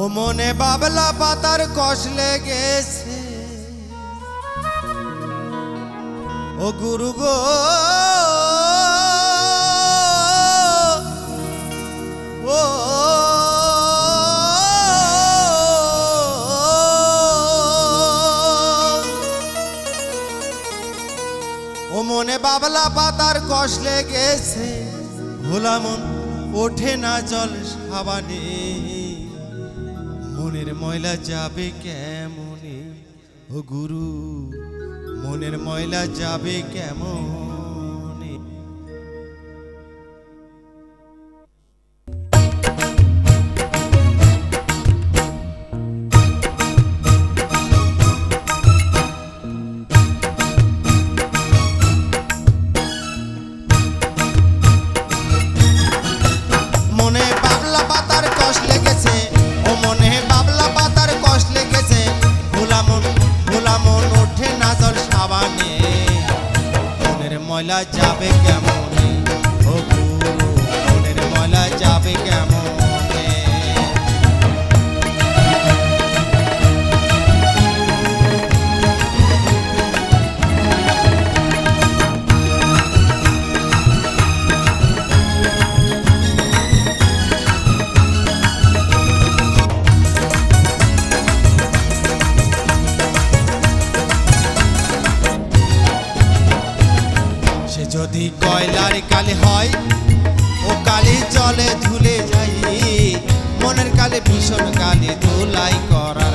ও মনে বাবলা পাতার কষ লেগেছে। ও গুরু গো, ও মনে বাবলা পাতার কষ লেগেছে। ভোলা মন ওঠে না জল সাবানে। মনের ময়লা যাবে কেমনে? ও গুরু মনের ময়লা যাবে কেমনে? সাবানে মনের ময়লা যাবে কেমন? ও গুরু মনের ময়লা যাবে কেমনে? কালি হয়, ও কালি জলে ধুলে যাই। মনের কালে ভীষণ কালি ধুলাই করার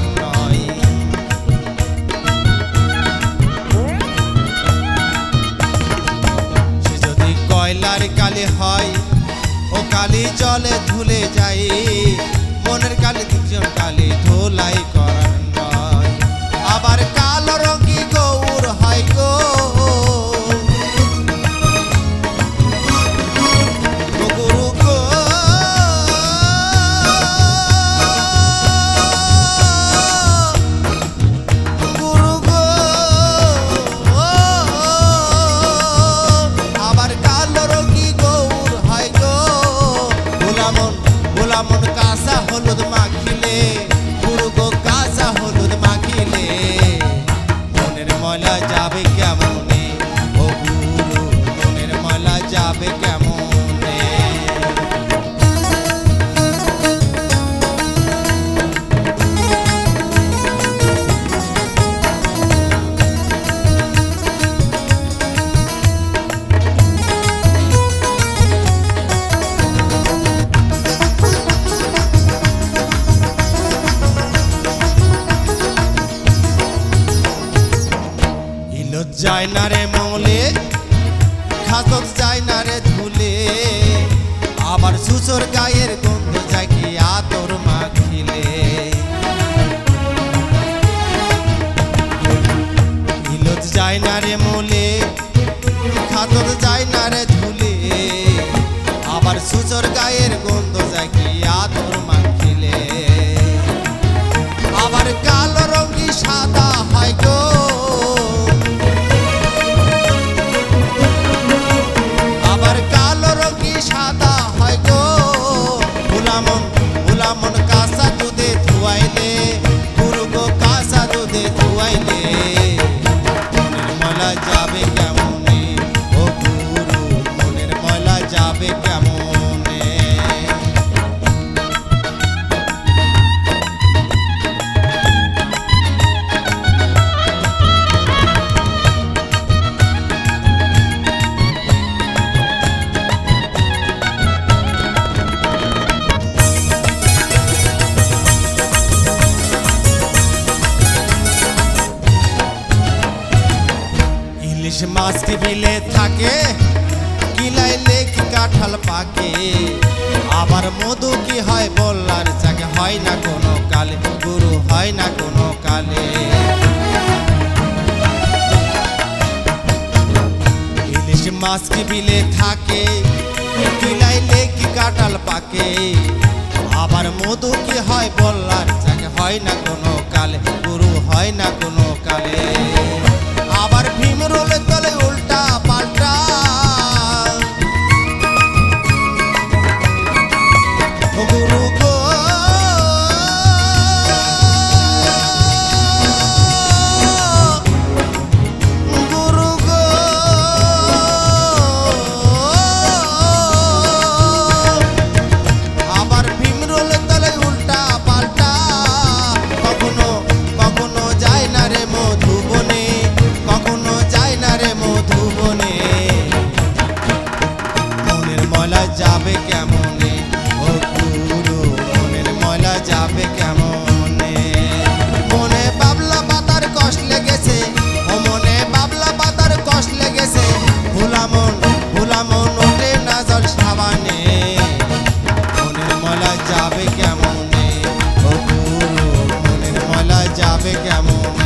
কয়লার কালি হয়, ও কালি জলে ধুলে যাই। মনের কালে ভীষণ কালে ধুলাই করার গোলামন কাঁচা হলুদ মাখিলে গো কাঁচা হলুদ মাখিলে। মনের ময়লা যাবে কেমনে? ও গুরু মনের ময়লা যাবে কেমনে? যায় না রে মৌলে খাতত যায় না রে ধুলে। আবার সুচোর গায়ের গন্ধ জাগি আতর মাখিলে। ইলত যায় না রে মৌলে খাতত যায় না রে মাছ কি বিলে থাকে? কিলাইলে কি কাঁঠাল পাকে। আবার মধু কি হয় বললার চাকে হয় না কোনো কালে, গুরু হয় না কোনো কালে। মাছ কি বিলে থাকে? কিলাইলে কি কাঁঠাল পাকে। আবার মধু কি হয় বললার চাকে হয় না কোনো কালে, গুরু হয় না কোনো কালে। যাবে কেমনে? ও গুরু মনের ময়লা যাবে কেমনে? মনে বাবলা পাতার কষ্ট লেগেছে, ও মনে বাবলা পাতার কষ্ট লেগেছে। ভোলা মন, ভোলা ওঠে না জল সাবানে। মনের ময়লা যাবে কেমনে? ও গুরু মনের ময়লা যাবে কেমনে?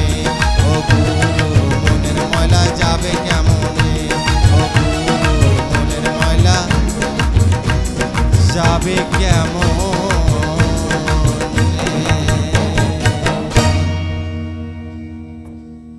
গুরু